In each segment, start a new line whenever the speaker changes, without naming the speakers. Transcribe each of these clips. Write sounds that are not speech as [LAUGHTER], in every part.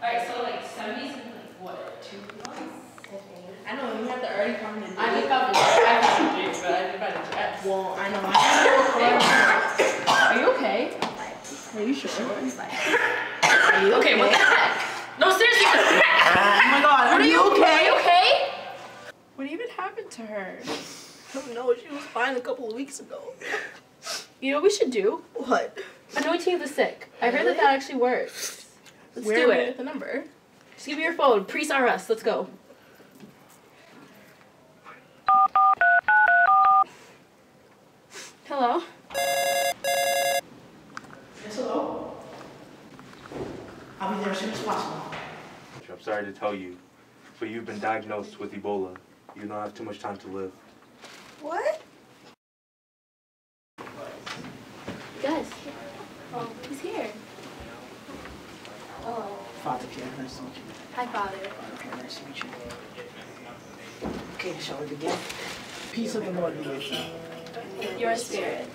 Alright, so like seventies in like what, two months?
I know, you have to already come to
I just found the I found the dress, but I didn't find the dress.
Well, I know. I
Are you okay?
Are you sure?
Are you okay? What the heck? No, seriously. What the heck?
Oh my god,
What are you okay? Are you okay?
What even happened to her?
I don't know. She was fine a couple of weeks ago.
You know what we should do?
What?
Anointing of the sick. I heard that that actually works. Let's
Where
do it.
with the number?
Just give me your phone. Priest RS. Let's go. Hello.
Yes, hello? I'll be there as soon as possible.
I'm sorry to tell you, but you've been diagnosed with Ebola. You don't have too much time to live.
What?
Guys. Oh, he's here. Oh.
Father Pierre, nice to meet you.
Hi, Father.
Father nice to meet you. Okay, shall we begin? Peace of the Lord be with you.
Your spirit.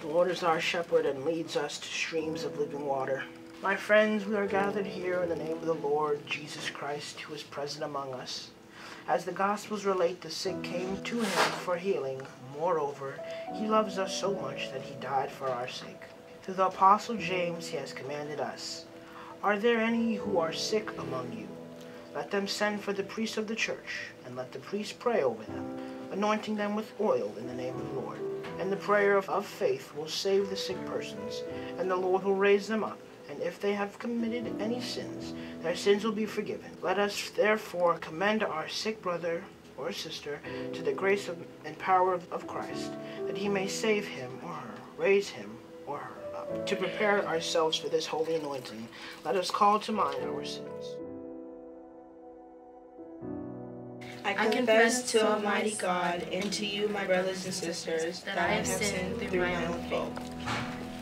The Lord is our shepherd and leads us to streams of living water. My friends, we are gathered here in the name of the Lord Jesus Christ, who is present among us. As the Gospels relate, the sick came to him for healing. Moreover, he loves us so much that he died for our sake. Through the Apostle James, he has commanded us Are there any who are sick among you? Let them send for the priest of the church, and let the priest pray over them, anointing them with oil in the name of the Lord. And the prayer of, of faith will save the sick persons, and the Lord will raise them up. And if they have committed any sins, their sins will be forgiven. Let us therefore commend our sick brother or sister to the grace of, and power of, of Christ, that he may save him or her, raise him or her up. To prepare ourselves for this holy anointing, let us call to mind our sins.
I confess to Almighty God and to you, my brothers and sisters, that I have sinned through my own fault.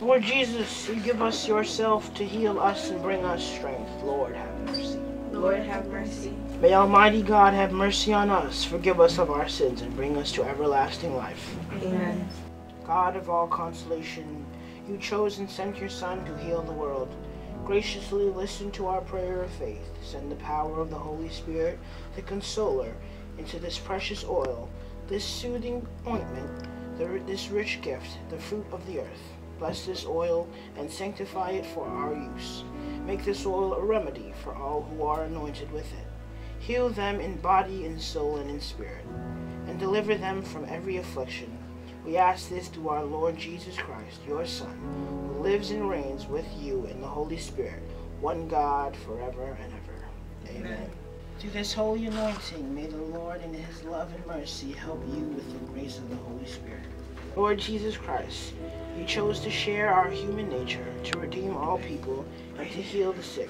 Lord Jesus, you give us yourself to heal us and bring us strength. Lord, have mercy.
Lord, have mercy.
May Almighty God have mercy on us, forgive us of our sins, and bring us to everlasting life.
Amen.
God of all consolation, you chose and sent your Son to heal the world. Graciously listen to our prayer of faith. Send the power of the Holy Spirit, the Consoler, into this precious oil, this soothing ointment, this rich gift, the fruit of the earth. Bless this oil and sanctify it for our use. Make this oil a remedy for all who are anointed with it. Heal them in body, in soul, and in spirit, and deliver them from every affliction. We ask this through our Lord Jesus Christ, your Son, who lives and reigns with you in the Holy Spirit, one God, forever and ever. Amen. Through this holy anointing, may the Lord in his love and mercy help you with the grace of the Holy Spirit. Lord Jesus Christ, you chose to share our human nature, to redeem all people, and to heal the sick.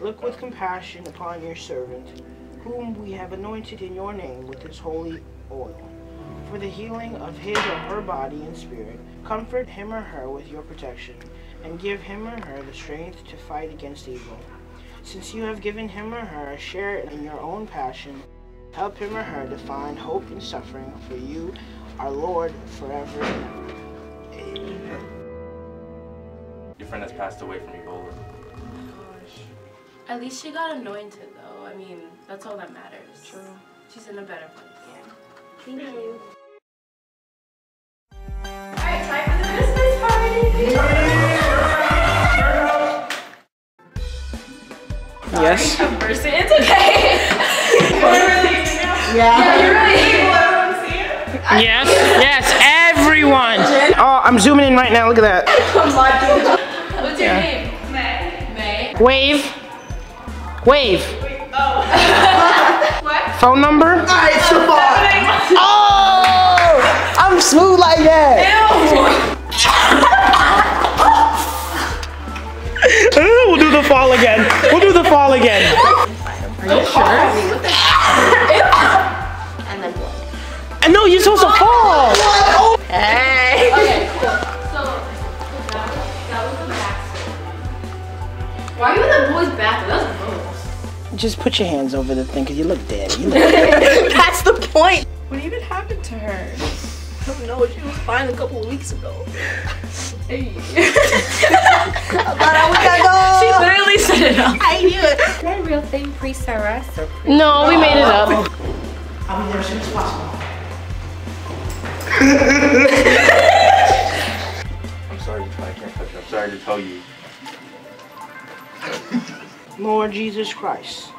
Look with compassion upon your servant, whom we have anointed in your name with this holy oil. For the healing of his or her body and spirit, comfort him or her with your protection, and give him or her the strength to fight against evil. Since you have given him or her a share in your own passion, help him or her to find hope in suffering for you, our Lord, forever and ever. Amen.
Your friend has passed away from Ebola.
At least she got anointed, though. I mean, that's all that matters. True. She's in a better place. Thank you. Alright, time for the Christmas party!
Yes.
Have mercy. It's okay.
Yeah.
You're really
Yes. Yes. Everyone. Oh, I'm zooming in right now. Look at that.
What's your name? May. May.
Wave. Wave.
What?
Phone number? Oh! I'm smooth like that. [LAUGHS] we'll do the fall again. We'll do the fall again.
And then blood.
And no, you're supposed to fall. Hey.
Okay, cool. So, that was, that was the back. Why are you in the boy's bathroom? That's gross.
Just put your hands over the thing because you look dead. You look [LAUGHS] dead.
That's the point.
What even happened to her?
I don't know. She was fine a couple of weeks ago.
Hey. [LAUGHS]
But we gotta go.
she literally set it up.
I knew it.
Is that a real thing, Priest Sarah? or Priest-
No, we made it up.
I'll be there as soon as possible.
I'm sorry, I can't touch you. I'm sorry to tell you.
Lord Jesus Christ,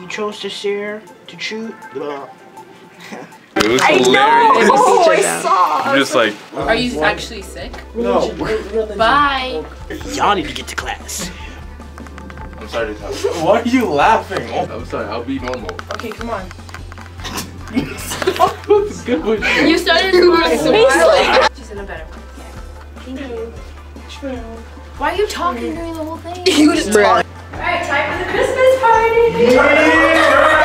you chose to share, to choose. [LAUGHS]
It was hilarious. [LAUGHS]
Oh, I saw.
I'm just like,
Are you actually sick?
No.
Bye.
y'all need to get to class.
I'm sorry to tell you. [LAUGHS] Why are you laughing? Oh,
I'm sorry, I'll be normal.
Okay, come on. [LAUGHS]
What's good with you?
You started smiling. She's in a better place.
Thank you. True.
Why are you talking during the whole thing?
You just talk.
Alright, time for the Christmas party.